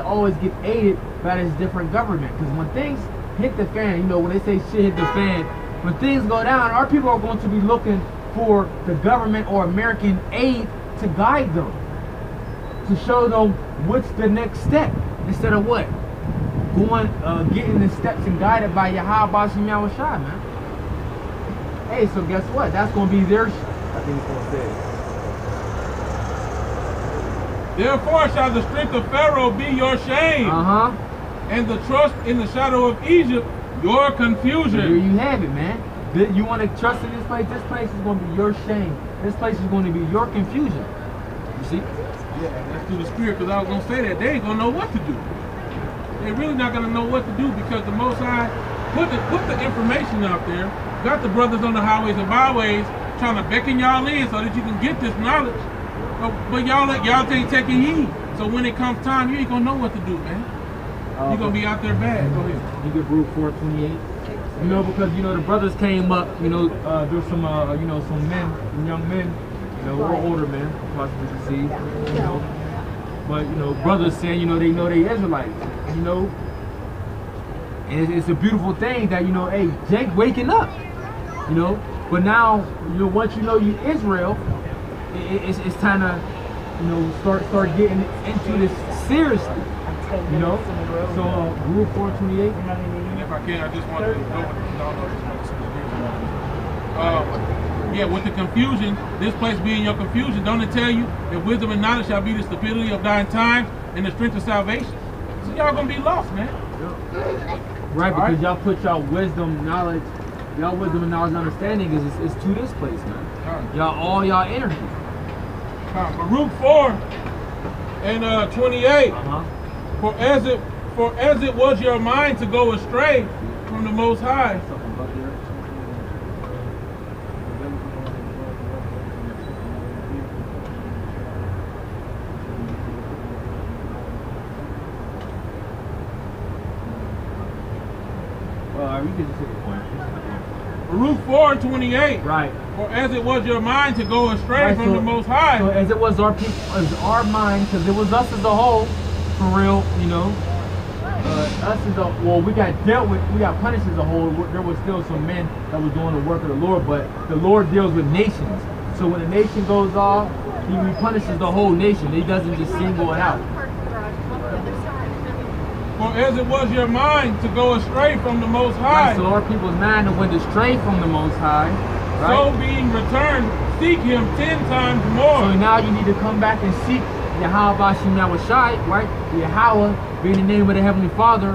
always get aided by this different government. Because when things hit the fan, you know, when they say shit hit the fan, when things go down, our people are going to be looking for the government or American aid to guide them, to show them what's the next step instead of what going, uh, getting the steps and guided by Yahweh Shem Shai, man. Hey, so guess what? That's going to be their. I think it's going to say. Therefore shall the strength of Pharaoh be your shame, Uh huh. and the trust in the shadow of Egypt your So here confusion. you have it, man. You want to trust in this place? This place is going to be your shame. This place is going to be your confusion. You see? Yeah, that's through the spirit, because I was gonna say that they ain't gonna know what to do. They're really not gonna know what to do because the Most High put the put the information out there, got the brothers on the highways and byways trying to beckon y'all in so that you can get this knowledge. But, but y'all y'all ain't taking heed. So when it comes time, you ain't gonna know what to do, man. You're gonna be out there bad. Go ahead. You get Route 428. You know, because you know the brothers came up. You know, uh, there's some, uh, you know, some men, some young men. You know, or older men, possibly to see. You know, but you know, brothers saying, you know, they know they Israelites. You know, and it's, it's a beautiful thing that you know, hey, Jake waking up. You know, but now you know once you know you Israel, it, it's, it's time to you know start start getting into this seriously. You know, so uh, Rule 428. And if I can, I just want to go with no, no, just want to say this. Uh, yeah, with the confusion, this place being your confusion, don't it tell you that wisdom and knowledge shall be the stability of thine times and the strength of salvation? So y'all gonna be lost, man. Right, because y'all put y'all wisdom, knowledge, y'all wisdom and knowledge and understanding is, is, is to this place, man. Y'all all y'all energy. Uh, Baruch 4 and uh, 28. Uh-huh. For as it for as it was your mind to go astray from the Most High, Well, you can hit the point. Baruch 4 and 28. Right. For as it was your mind to go astray Right, from so- the Most High, So as it was our people, as our mind, because it was us as a whole, for real, you know. Uh, us as a well, we got dealt with, we got punished as a whole. There was still some men that was doing the work of the Lord, but the Lord deals with nations. So when a nation goes off, He punishes the whole nation. He doesn't just single it out. for as it was your mind to go astray from the Most Right, High, so our people's mind went astray from the Most High. So being returned, seek Him ten times more. So now you need to come back and seek Yahweh Bashim Yahushai, right? Yahweh being the name of the Heavenly Father,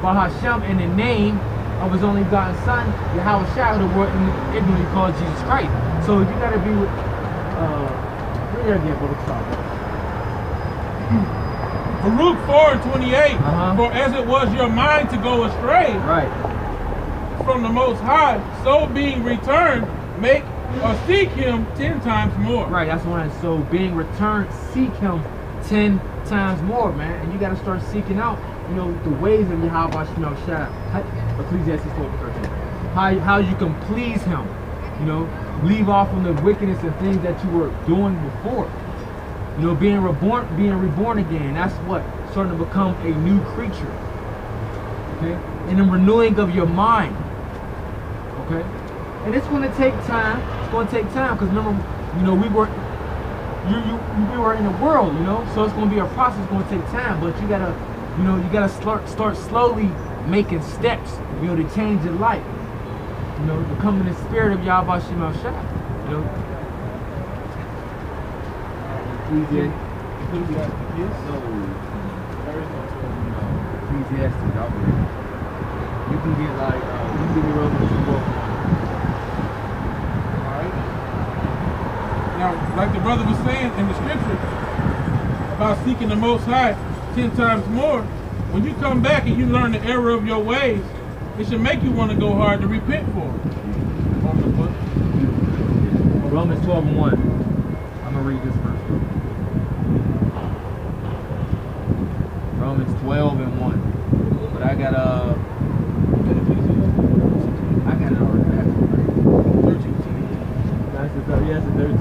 Bahashem in the name of His only begotten Son, Yahweh Shai, the word ignorantly called Jesus Christ. So you gotta be with, uh, did I get, brother Charles? Baruch 4 and 28. Uh-huh. For as it was your mind to go astray Right. from the Most High, so being returned, make or seek Him ten times more. Right, that's one. So being returned, seek him ten times more, man. And you gotta start seeking out, you know, the ways of Yahweh Shemel Shah. Ecclesiastes 12 13. How, how you can please him. You know, leave off from the wickedness and things that you were doing before. You know, being reborn being reborn again. That's what? Starting to become a new creature. Okay? And the renewing of your mind. Okay? And it's gonna take time. It's gonna take time because remember, you know, we were you, you we were in the world, you know, so it's gonna be a process, it's gonna take time, but you gotta, you know, you gotta start start slowly making steps, you know, to change your life. You know, to come in the spirit of Yahweh Shemal Shah. You know. Ecclesiastes. Ecclesiastes, it. You can get like, uh, you can give me Romans 12. Alright. Now, like the brother was saying in the scripture about seeking the Most High ten times more, when you come back and you learn the error of your ways, it should make you want to go hard to repent for it. Romans 12 and 1. I'm going to read this verse. Romans 12 and 1. But I got uh, I got it already. That's the thir- yes, the 13.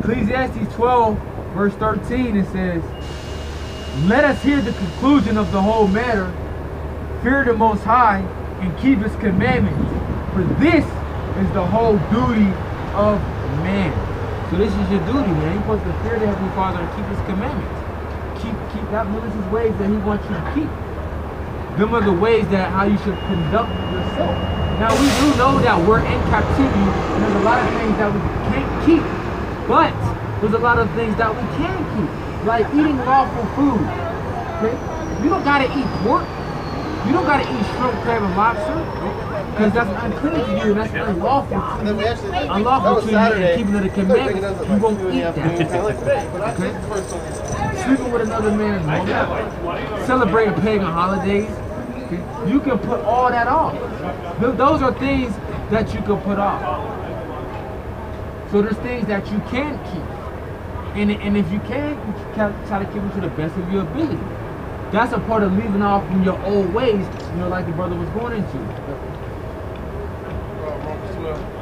Ecclesiastes 12, verse 13, it says, Let us hear the conclusion of the whole matter. Fear the Most High and keep His commandments. For this is the whole duty of man. So this is your duty, man. You're supposed to fear the Heavenly Father and keep His commandments. Keep, keep that malicious ways that He wants you to keep. Them are the ways that how you should conduct yourself. Now we do know that we're in captivity and there's a lot of things that we can't keep. But there's a lot of things that we can keep. Like eating lawful food. Okay? You don't gotta eat pork. You don't gotta eat shrimp, crab, and lobster. Because that's unclean to you that's unlawful to you. Unlawful to you and keeping of the commandments. You won't eat that. Okay. Sleeping with another man's woman. Celebrating pagan holidays. You can put all that off. Those are things that you can put off. So there's things that you can keep. And, and if you can, you can try to keep them to the best of your ability. That's a part of leaving off from your old ways, you know, like the brother was going into. Romans 12.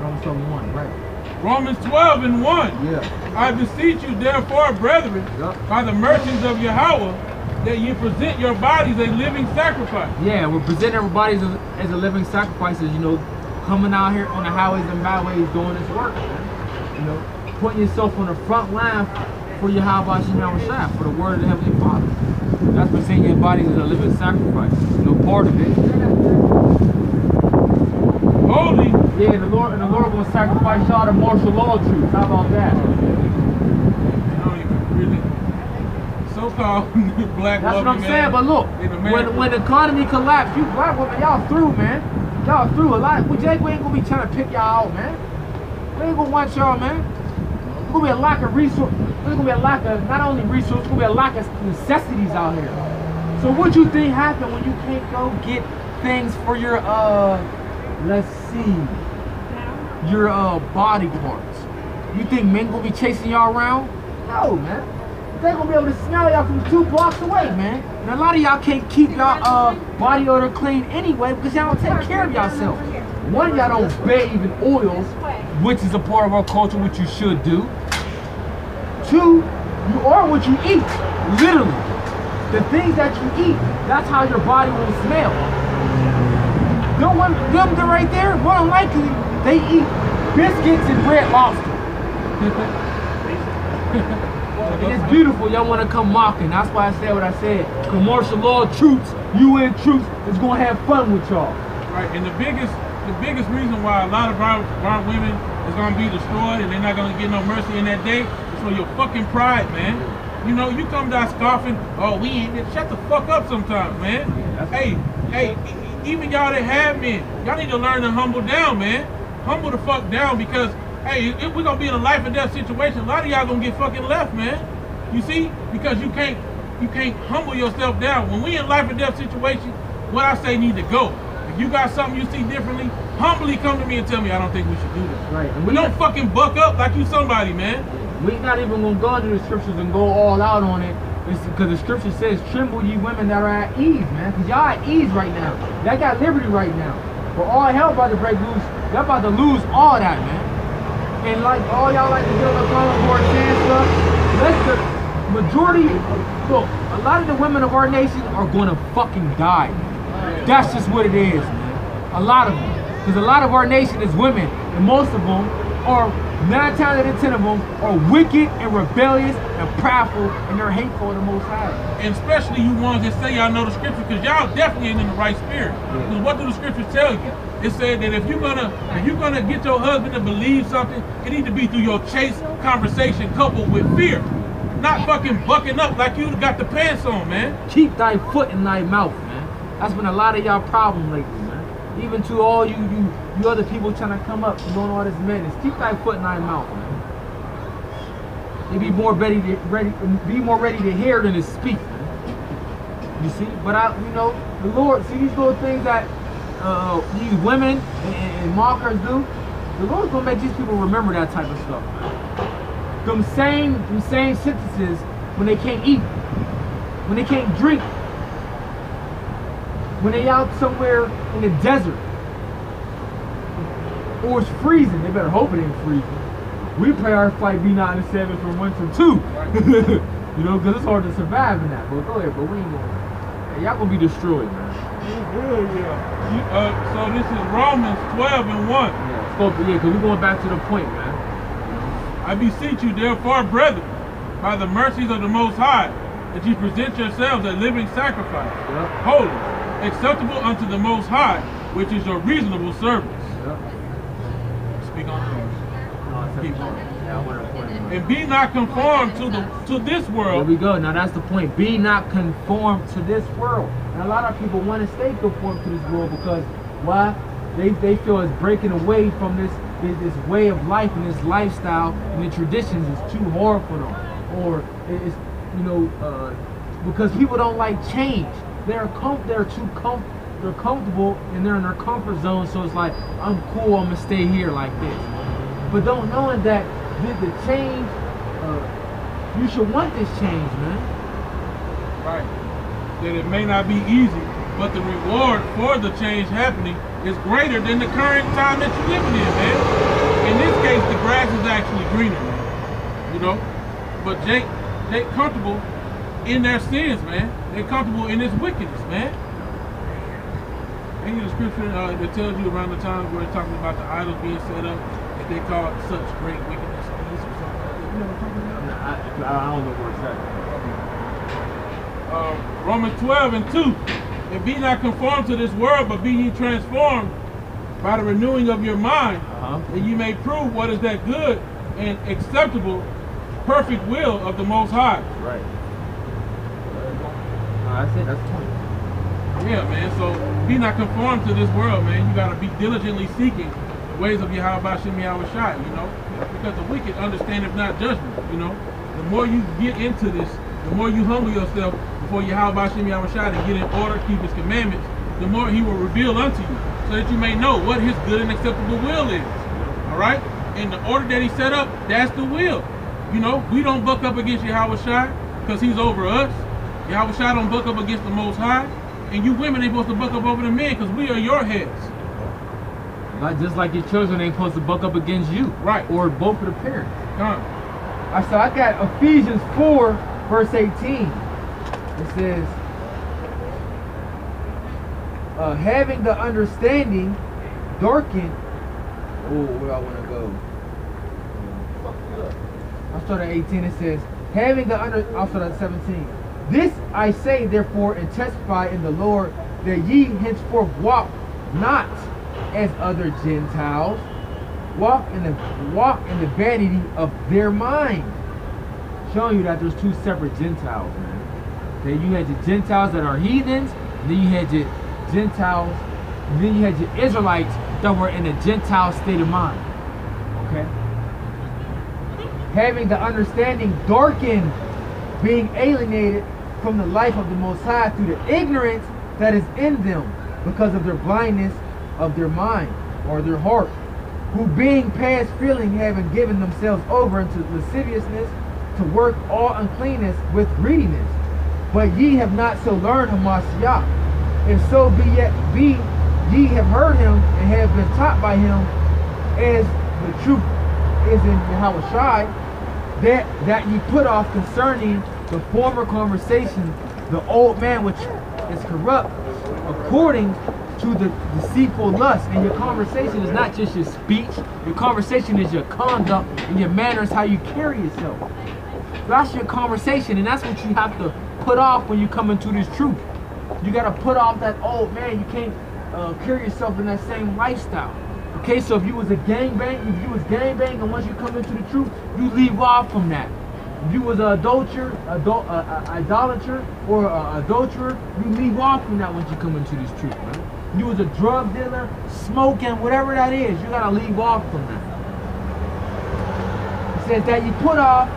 Romans 12 1, right. Romans 12 and 1. Yeah. I beseech you, therefore, brethren, Yup. by the mercies of Yahweh, that you present your bodies a living sacrifice. Yeah, we're presenting our bodies as, as a living sacrifices, you know, coming out here on the highways and byways doing this work, man. You know, putting yourself on the front line for your Yahweh Shah, for the word of the Heavenly Father. That's presenting your bodies as a living sacrifice. You know, part of it. Holy, Yeah, the Lord and the Lord will sacrifice y'all to martial law troops. How about that? I don't even really. So-called black That's what I'm saying. But look, when when the economy collapsed, you black women, y'all through, man. Y'all through a lot. We Jake, we ain't gonna be trying to pick y'all out, man. We ain't gonna watch y'all, man. There's gonna be a lack of resource. There's gonna be a lack of not only resources, gonna be a lack of necessities out here. So what you think happened when you can't go get things for your uh, let's see, your uh body parts? You think men gonna be chasing y'all around? No, man. They gonna be able to smell y'all from two blocks away, man. And a lot of y'all can't keep y'all uh body odor clean anyway because y'all don't take care of yourself. One, y'all don't bathe in oils, which is a part of our culture, which you should do. Two, you are what you eat, literally. The things that you eat, that's how your body will smell. Them, one, them the right there, more likely, they eat biscuits and red lobster. And it's beautiful. Y'all want to come mocking. That's why I said what I said. Commercial law troops, UN troops is gonna have fun with y'all. Right, and the biggest the biggest reason why a lot of our, our women is gonna be destroyed and they're not gonna get no mercy in that day is for your fucking pride, man. You know, you come down scoffing, oh we ain't shut the fuck up sometimes, man. that's- hey, hey, even y'all that have men, y'all need to learn to humble down, man. Humble the fuck down because hey, if we're gonna be in a life or death situation, a lot of y'all gonna get fucking left, man. You see? Because you can't you can't humble yourself down. When we in life or death situation, what I say need to go. If you got something you see differently, humbly come to me and tell me I don't think we should do this. Right. And We don't fucking buck up like you somebody, man. We not even gonna go into the scriptures and go all out on it. Because the scripture says, tremble ye women that are at ease, man. Because y'all at ease right now. Y'all got liberty right now. But all hell about to break loose. Y'all about to lose all that, man. And like all y'all like to on the phone board saying stuff, let the majority, look, a lot of the women of our nation are gonna fucking die. That's just what it is, man. A lot of them. Because a lot of our nation is women, and most of them are nine times out of ten of them are wicked and rebellious and prideful, and they're hateful to the Most High. And especially you ones that say y'all know the scripture, because y'all definitely ain't in the right spirit. Because what do the scriptures tell you? It said that if you're gonna if you're gonna get your husband to believe something, it need to be through your chase conversation coupled with fear. Not fucking bucking up like you got the pants on, man. Keep thy foot in thy mouth, man. That's been a lot of y'all problem lately, man. Even to all you you you other people trying to come up doing all this madness. Keep thy foot in thy mouth, man. You be more ready to ready be more ready to hear than to speak, man. You see? But I you know, the Lord, see these little things that uh, these women and, and mockers do, the Lord's gonna make these people remember that type of stuff, man. Them same them same sentences when they can't eat, when they can't drink, when they out somewhere in the desert. Or it's freezing. They better hope it ain't freezing. We pray our flight B97 from 1 to 2. You know, because it's hard to survive in that. But go ahead, but we ain't gonna. Y'all gonna be destroyed, man. Yeah, yeah. You, uh, so this is Romans 12 and 1. Yeah, so, yeah, because we're going back to the point, man. I beseech you, therefore, brethren, by the mercies of the Most High, that you present yourselves a living sacrifice, Yep. holy, acceptable unto the Most High, which is your reasonable service. Yep. Speak on the Lord. No, Keep a- Yeah, I want to point it out. And be not conformed to the to this world. There we go. Now that's the point. Be not conformed to this world. And a lot of people want to stay conformed to this world because why? They, they feel it's breaking away from this, this this way of life and this lifestyle and the traditions is too hard for them. Or it's you know uh, because people don't like change. They're com- they're too com- they're comfortable and they're in their comfort zone. So it's like I'm cool. I'm gonna stay here like this. But don't knowing that the, the change. Uh, you should want this change, man. right? That it may not be easy, but the reward for the change happening is greater than the current time that you're living in, man. In this case, the grass is actually greener, man. You know? But Jake, they comfortable in their sins, man. They're comfortable in this wickedness, man. Ain't there a scripture uh, that tells you around the time where it's talking about the idols being set up that they call it such great wickedness or something like that? You know what I'm talking about? I'm I, I don't know where it's at. uh, Romans 12 and 2. And be not conformed to this world, but be ye transformed by the renewing of your mind, Uh-huh. that you may prove what is that good and acceptable, perfect will of the Most High. Right. That's it. That's the point. Yeah, man. So be not conformed to this world, man. You gotta be diligently seeking the ways of Yahweh Shem Yahweh Shai, you know? Because the wicked understand if not judgment, you know? The more you get into this, the more you humble yourself before Yahweh Shem Yahweh Shai to get in order, keep his commandments, the more he will reveal unto you, so that you may know what his good and acceptable will is. Alright? And the order that he set up, that's the will. You know, we don't buck up against Yahweh Shai because he's over us. Yahweh Shai don't buck up against the Most High. And you women ain't supposed to buck up over the men because we are your heads. Not just like your children ain't supposed to buck up against you. Right. Or both of the parents. Come. I so I got Ephesians 4, verse 18. It says, uh, having the understanding darkened. Oh, where I want to go? I'll start at 18. It says, having the under. I'll start at 17. This I say, therefore, and testify in the Lord that ye henceforth walk not as other Gentiles, walk in the walk in the vanity of their mind. Showing you that there's two separate Gentiles, man. Okay, you had your Gentiles that are heathens, then you had your Gentiles, then you had your Israelites that were in a Gentile state of mind. Okay? Having the understanding darkened, being alienated from the life of the Most High through the ignorance that is in them because of their blindness of their mind or their heart, who being past feeling having given themselves over into lasciviousness to work all uncleanness with greediness. But ye have not so learned Hamashiach. If so be yet be ye have heard him and have been taught by him as the truth is in Yahweh Shai, that that ye put off concerning the former conversation, the old man which is corrupt, according to the deceitful lust. And your conversation is not just your speech, your conversation is your conduct and your manners, how you carry yourself. That's your conversation, and that's what you have to put off when you come into this truth. You gotta put off that old man. You can't uh, carry yourself in that same lifestyle. Okay, so if you was a gangbang, if you was gangbang, and once you come into the truth, you leave off from that. If you was an adulterer, adult, uh, uh, idolater, or adulterer, you leave off from that once you come into this truth, man. You was a drug dealer, smoking, whatever that is, you gotta leave off from that. It says that you put off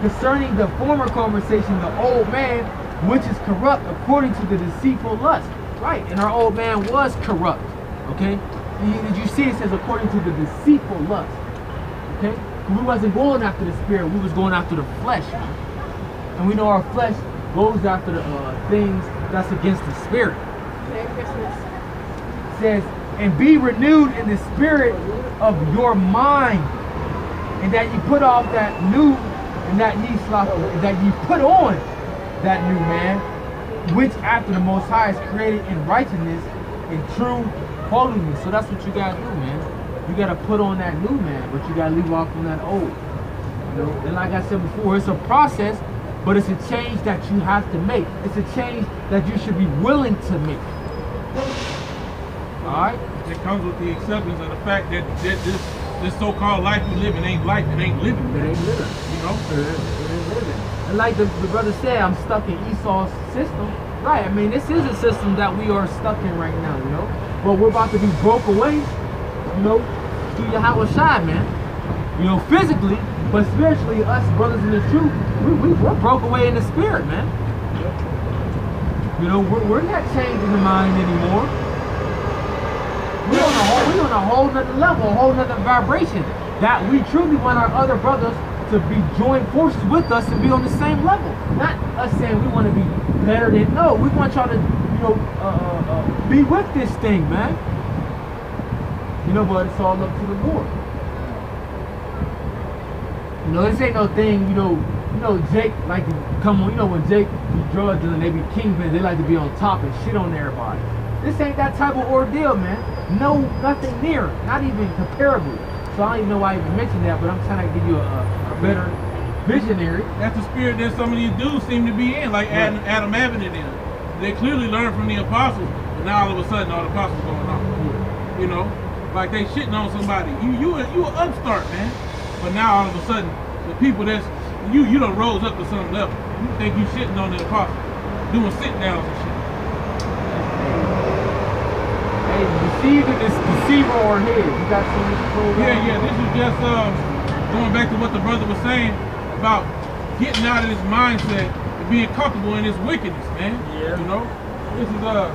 concerning the former conversation, the old man, which is corrupt according to the deceitful lust. Right, and our old man was corrupt. Okay? Did you see it says according to the deceitful lust? Okay? We wasn't going after the spirit, we was going after the flesh. And we know our flesh goes after the uh, things that's against the spirit. Christmas. says, and be renewed in the spirit of your mind, and that you put off that new and that ye sloth, that ye put on that new man, which after the Most High is created in righteousness and true holiness. So that's what you gotta do, man. You gotta put on that new man, but you gotta leave off from that old. You know, and like I said before, it's a process, but it's a change that you have to make. It's a change that you should be willing to make. All right. It comes with the acceptance of the fact that, that this this so-called life we living ain't life, it ain't living. It ain't living. You know? It ain't- it ain't living. And like the, the brother said, I'm stuck in Esau's system. Right. I mean, this is a system that we are stuck in right now. You know, but we're about to be broke away. You know, through Yahweh Shai, man. You know, physically, but spiritually, us brothers in the truth, we, we, we're broke away in the spirit, man. You know, we're, we're not changing the mind anymore. We're on a whole, we're on a whole nother level, a whole nother vibration. That we truly want our other brothers to be join forces with us and be on the same level. Not us saying we want to be better than. No, we want y'all to, you know, uh, uh, uh, be with this thing, man. You know, but it's all up to the Lord. You know, this ain't no thing, you know, you know, Jake like to come on, you know, when Jake be drug dealing, they be kingpins, they like to be on top and shit on everybody. This ain't that type of ordeal, man. No, nothing near, not even comparable. So I don't even know why I even mentioned that, but I'm trying to give you a, a better visionary. That's the spirit that some of these dudes seem to be in, like Adam, Adam Abbott and them. They clearly learned from the apostles, but now all of a sudden all the apostles going off. You know, like they shitting on somebody. You you a, you an upstart, man. But now all of a sudden, the people that's you you done rose up to some level. You think you shitting on the apostles, doing sit downs and shit. Hey, deceiver is deceiver or head. You got some? Yeah, yeah. This is just uh, going back to what the brother was saying about getting out of this mindset and being comfortable in this wickedness, man. Yeah. You know, this is uh,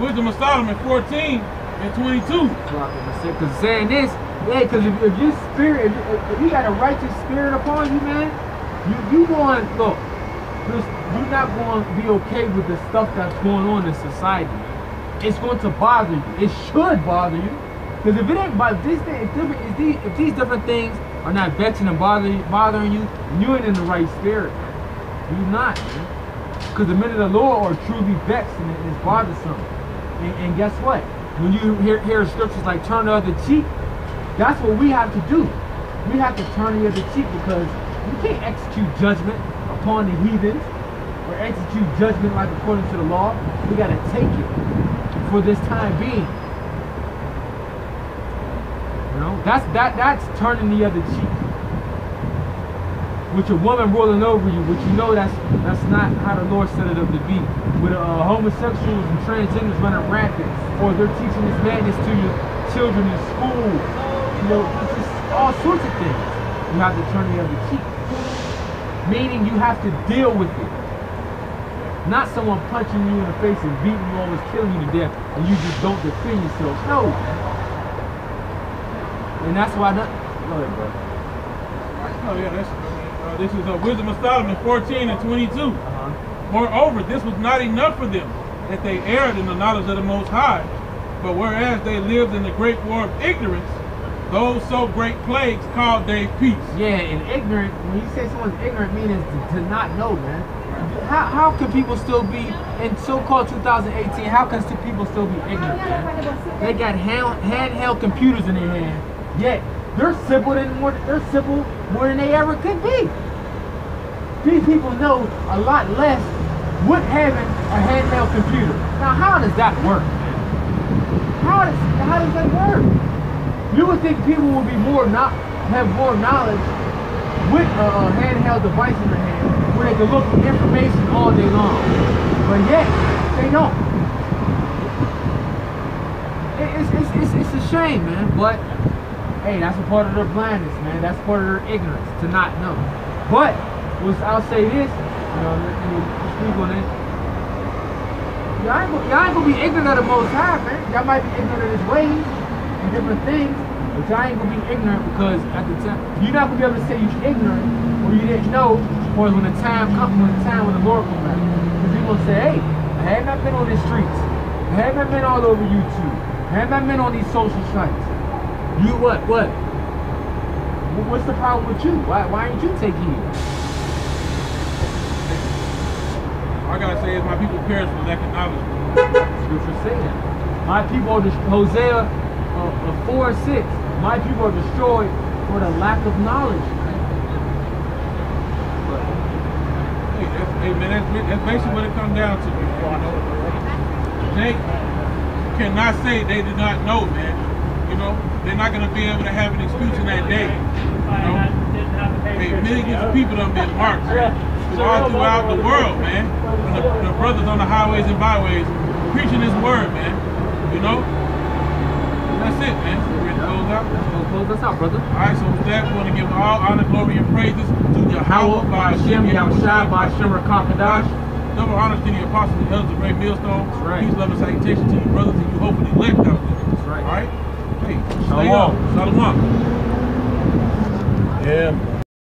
Wisdom of Solomon 14 and 22. Because saying this, yeah, because if, if your spirit, if, if you got a righteous spirit upon you, man, you you going look, you're not going to be okay with the stuff that's going on in society. It's going to bother you. It should bother you, because if it ain't, but these things, different, if these if these different things are not vexing and bothering bothering you, you ain't in the right spirit. You're not. Because the men of the Lord are truly vexed and it is bothersome. And, and guess what? When you hear, hear scriptures like turn the other cheek, that's what we have to do. We have to turn the other cheek because we can't execute judgment upon the heathens or execute judgment like according to the law. We got to take it for this time being. That's that that's turning the other cheek. With your woman rolling over you, which you know that's that's not how the Lord set it up to be. With uh, homosexuals and transgenders running rampant, or they're teaching this madness to your children in school. You know, just all sorts of things. You have to turn the other cheek. Meaning you have to deal with it. Not someone punching you in the face and beating you, almost killing you to death, and you just don't defend yourself. No. And that's why that. Go ahead, bro. Oh yeah, that's. Uh, this is uh, Wisdom of Solomon 14 and 22. Uh-huh. Moreover, this was not enough for them, that they erred in the knowledge of the Most High. But whereas they lived in the great war of ignorance, those so great plagues called they peace. Yeah, and ignorant, when you say someone's ignorant, meaning to, to not know, man. How, how can people still be, in so-called 2018, how can people still be ignorant, man? They got hand, handheld computers in their hand, yet they're simple than more, they're simple more than they ever could be. These people know a lot less with having a handheld computer. Now, how does that work. How does, how does that work? You would think people would be more not have more knowledge with a, a handheld device in their hand where they can look for information all day long. But yet, they don't. It- it's, it's, it's, it's a shame, man. But hey, that's a part of their blindness, man. That's part of their ignorance to not know. But was I'll say this, you know, let me speak on it. Y'all ain't, gonna, be ignorant of the Most High, man. Y'all might be ignorant of His ways and different things, but y'all ain't gonna be ignorant because at the time you're not gonna be able to say you're ignorant or you didn't know, or when the time comes, when the time when the Lord comes back, because gonna say, hey, I had not been on the streets, I have not been all over YouTube, I have not been on these social sites. You what? What? What's the problem with you? Why? Why didn't you take it? I gotta say is my people perish for lack of knowledge. Scripture saying, my people are Hosea uh, uh, four six. My people are destroyed for the lack of knowledge. But, hey, that's, hey man, that's, that's basically what it comes down to. You know? They cannot say they did not know, man. You know, they're not gonna be able to have an excuse in that day. You know, hey, millions of people done been marked all throughout the world, man. The, the brothers on the highways and byways preaching this word, man. You know, that's it, man. We ready to close out. let's go close us out, brother. All right, so with that, we want to give all honor, glory, and praises to Yahweh, by Hashem, Yahushua, by Hashem, Ruach HaKodesh. Double honors to the apostles and elders of Great Millstone. That's right. Peace, love, and salutation to you brothers and you hopefully elect out there. That's right. All right? Hey, Shalom. up. Shalom. Yeah.